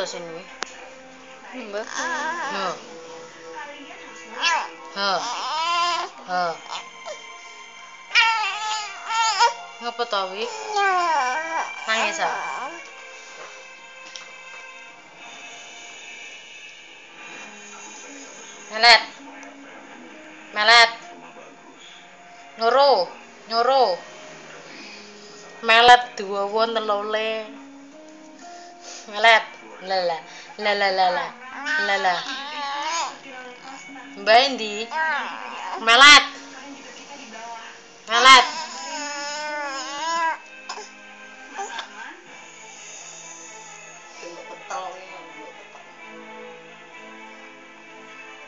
kesini mbak ha. Ha. Ha. Ngapa tawi nangis ah. Melet. Melet. Nyuruh. Nyuruh. Melet dua telole. Melet. Lala. Lala lala. Lala. Mbak Endi. Melet. Melet.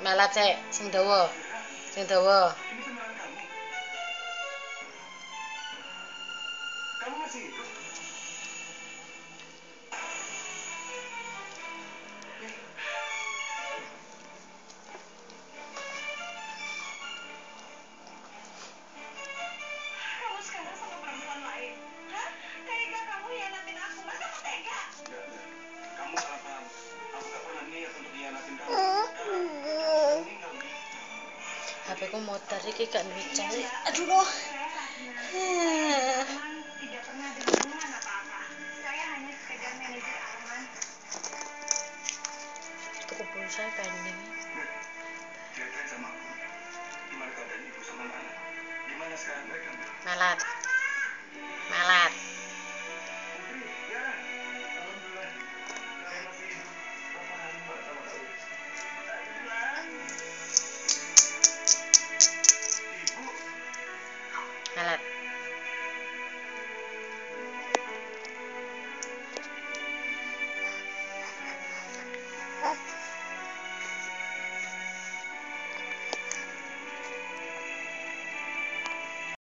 Melet sik, sing dawa. Sing dawa. Kamu masih hidup? HP ku motor iki gak. Aduh. Arman. Tuku pulsa pending. Ceritain Alat